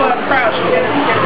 talk to Crouch.